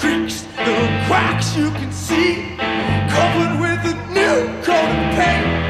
creaks, cracks you can see, covered with a new coat of paint.